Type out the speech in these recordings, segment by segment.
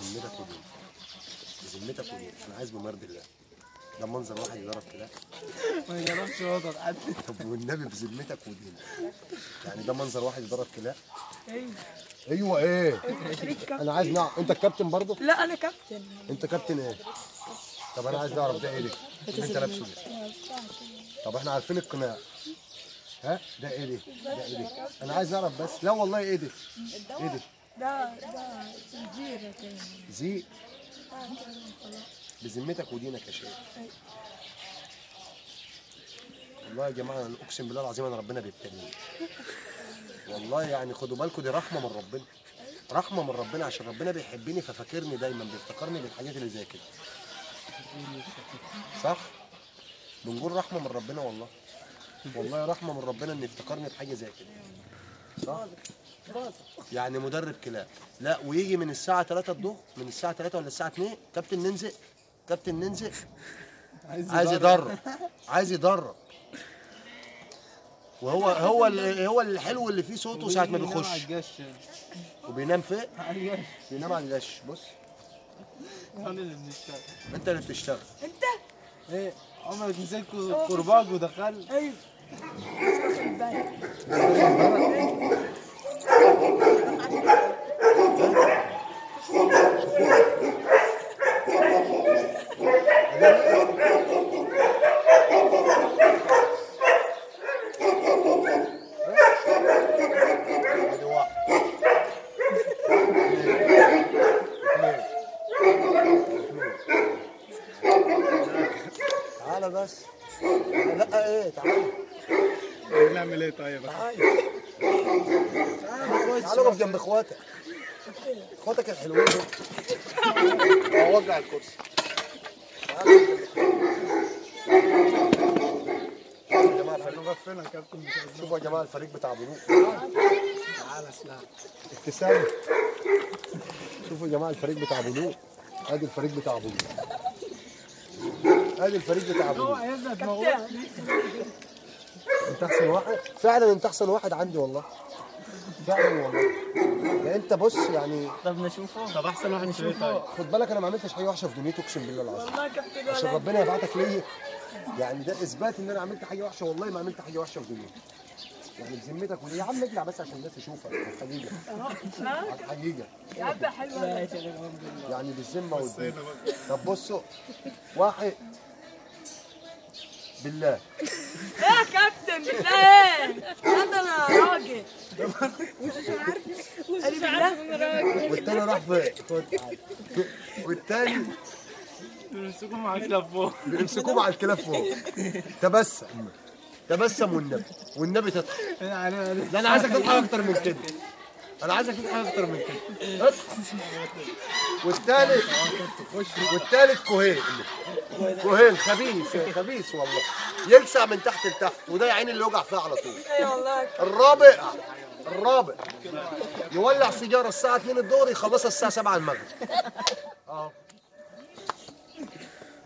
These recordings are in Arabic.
بذمتك ودين بذمتك ودين أنا عايز بمرض الله. ده منظر واحد يضرب كده ما يجربش وضع حد طب والنبي بذمتك ودين يعني ده منظر واحد يضرب كده أيوه. أيوه إيه؟ أنا عايز نعرف أنت الكابتن برضه؟ لا أنا كابتن. أنت كابتن إيه؟ طب أنا عايز نعرف ده إيه ده؟ أنت لابسه ده. طب إحنا عارفين القناع. ها؟ ده إيه ده؟ ده إيه ده؟ أنا عايز اعرف بس. لا والله إيه ده؟ إيه ده؟ ده زي بذمتك ودينك يا شيخ. والله يا جماعة أنا أقسم بالله العظيم أنا ربنا بيبتليني. والله يعني خدوا بالكم دي رحمة من ربنا. رحمة من ربنا عشان ربنا بيحبني ففاكرني دايما بيفتكرني بالحاجات اللي زي كده. صح؟ بنقول رحمة من ربنا والله. والله رحمة من ربنا إن يفتكرني بحاجة زي كده. صح؟ يعني مدرب كلاب. لا ويجي من الساعة 3 الظهر من الساعة 3 ولا الساعة 2 كابتن ننزل كابتن ننزل. عايز يدرب عايز يدرب وهو هو اللي هو الحلو اللي فيه صوته ساعة ما بيخش. الجش. وبينام فين؟ على الجش. بينام على الجش. بص. أنا اللي بنشتغل. أنت اللي بتشتغل. أنت؟ إيه عمرك مسكت كرباج ودخل أيوه بس واخد بالك ادي واحد تعالى بس لا إيه تعالى. نعمل إيه طيب؟ تعالى. تعالى اقف جنب اخواتك. اخواتك الحلوين دول. وجع الكرسي. شوفوا يا جماعة الفريق جماعة بتاع بنوك تعالى اسلام ابتسامة. شوفوا يا جماعة الفريق بتاع بلوغ ادي الفريق بتاع بلوغ ادي الفريق بتاع كابتن. انت احسن واحد؟ فعلا انت احسن واحد عندي والله. فعلا والله. يعني أنت بص يعني طب نشوفه. طب أحسن واحد نشوفه. خد بالك أنا ما عملتش حاجة وحشة في دنيتي أقسم بالله العظيم. والله كابتن عشان ربنا يبعتك ليا. يعني ده إثبات إن أنا عملت حاجة وحشة والله ما عملت حاجة وحشة في دنيتي يعني بذمتك وليه يا عم اطلع بس عشان الناس تشوفك. الحقيقة الحقيقة يا عم حلوة يعني بالذمة والدين. طب بصوا واحد. بالله. إيه يا كابتن بالله. إيه هذا أنا راجل. مش عارف أنا راجل. والتاني راح فين. والتاني نمسكوا مع كده فوق. بيمسكوه مع الكلاب فوق. تبسم. تبسم والنبي. والنبي تضحك. لا أنا عايزك تضحك أكتر من كده. أنا عايزك تضحك أكتر من كده. اضحك والتالت والتالت كوهين. كوهين خبيث خبيث والله. يلسع من تحت لتحت وده يا عيني اللي يوجع فيها على طول. والله. الرابع الرابع. يولع سيجاره الساعة 2 الظهر يخلصها الساعة 7 المغرب. آه.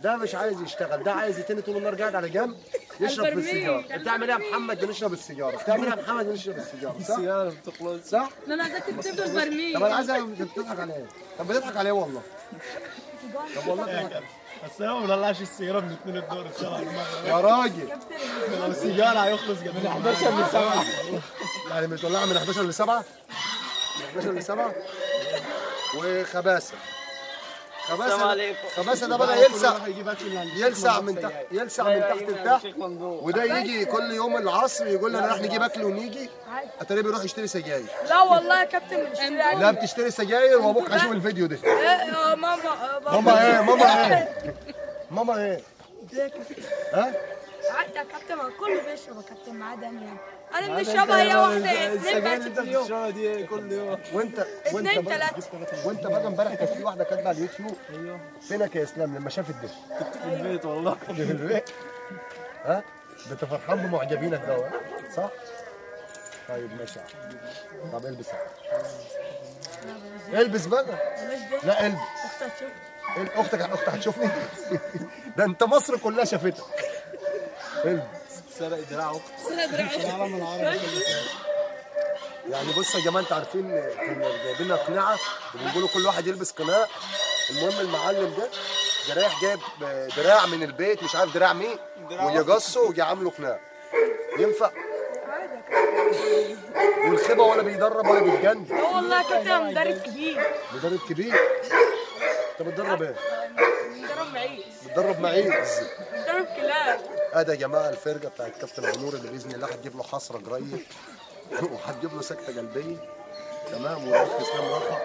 ده مش عايز يشتغل ده عايز يتني طول النهار قاعد على جنب. يشرب في السيجارة. بتعمل إيه يا محمد بنشرب السيجارة. بتعمل إيه يا محمد بنشرب السيجارة صح؟ السيارة بتخلص صح؟ لا لا ده كنت البرميل طب أنا عايز بتضحك على إيه؟ طب بتضحك على إيه والله؟ طب والله بتضحك. بس هو ما طلعش السيارة من 2 الدور المغرب يا راجل. لو السيجارة هيخلص جنب من 11 ل 7 يعني بتطلعها من 11 ل 7 من 11 ل 7 وخباثة. خباثة خباثة ده بقى يلسع. يلسع من تحت يلسع من تحت لتحت وده يجي كل يوم العصر يقول لي أنا راح نجيب اكل ونيجي. اتاريه بيروح يشتري سجاير. لا والله يا كابتن مش لا بتشتري سجاير وأبوك هيشوف الفيديو ده. إيه يا ماما آه،. ماما إيه ماما إيه. ماما إيه. كابتن؟ ها؟ كابتن كله بيشرب يا كابتن ما عدا أنا. يعني أنا بنشربها هي واحدة اثنين بس في اليوم. دي كل يوم. وانت وانت اتنين بقى تلاتة. وانت بقى امبارح كانت في واحدة كاتبة على اليوتيوب أيوه. فينك يا إسلام؟ لما شافت ده في البيت والله. في البيت. ها؟ انت فرحان بمعجبينك ده؟ صح؟ طيب ماشي. يا عم. طب البس. البس بقى. لا البس. أختك أختك هتشوفني. ده انت مصر كلها شافتك. سرق دراع أختي سنة دراعي العالم العربي كله يعني بصوا يا جماعة أنتوا عارفين كنا جايبين لنا قناعة وبنقولوا كل واحد يلبس قناع. المهم المعلم ده ده رايح جايب دراع من البيت مش عارف دراع مين ويجصه ويجي عامله قناع. ينفع؟ والخيبة ولا بيدرب ولا بيتجند لا والله كابتن مدرب كبير. مدرب كبير؟ انت بتدرب إيه؟ مدرب معيز. بتدرب معيز. مدرب كلاب. ادي يا جماعة الفرقة بتاعت كابتن عمور اللي بإذن الله هتجيب له حسره قريب. وهتجيب له سكتة قلبيه تمام؟ والاخ إسلام رفع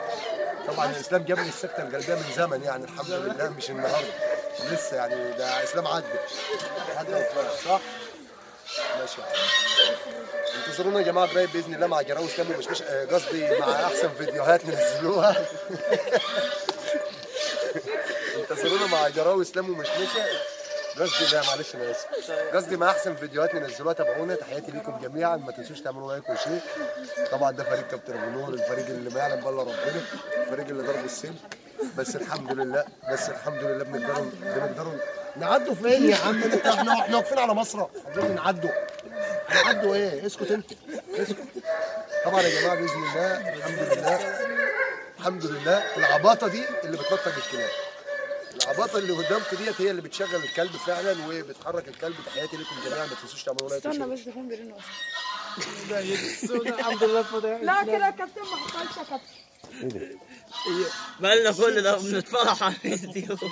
طبعا الاسلام جاب لي السكتة القلبيه من زمن يعني الحمد لله مش النهارده. لسه يعني ده إسلام عدى عدى صح؟ ماشي يا عم. انتظرونا يا جماعة قريب بإذن الله مع جراوي إسلام مش آه، قصدي مع أحسن فيديوهات ننزلوها. انتظرونا مع جراوي إسلام ومشمشه قصدي لا معلش أنا آسف. قصدي مع أحسن فيديوهات ننزلوها تابعونا. تحياتي ليكم جميعا. ما تنسوش تعملوا like و share. طبعا ده فريق كابتن أبو نور الفريق اللي ما يعلم بالله ربنا الفريق اللي ضرب السن بس الحمد لله بس الحمد لله بنقدروا بنقدروا نعدوا. فين يا عم؟ انت إحنا إحنا واقفين على مسرح عايزين نعدوا. نعدوا إيه؟ اسكت أنت. اسكت. طبعا يا جماعة بإذن الله الحمد لله الحمد لله. العباطة دي اللي بتنطق الكلاب العباطة اللي قدامكم ديت هي اللي بتشغل الكلب فعلا وبتحرك الكلب تحياتي لكم جميعا ما تنسوش تعملوا لايك استنى. بس يكون بيرن الحمد لله فضيح لا كده يا كابتن ما حصلش يا كابتن. بقالنا كل ده بنتفرح على الفيديو.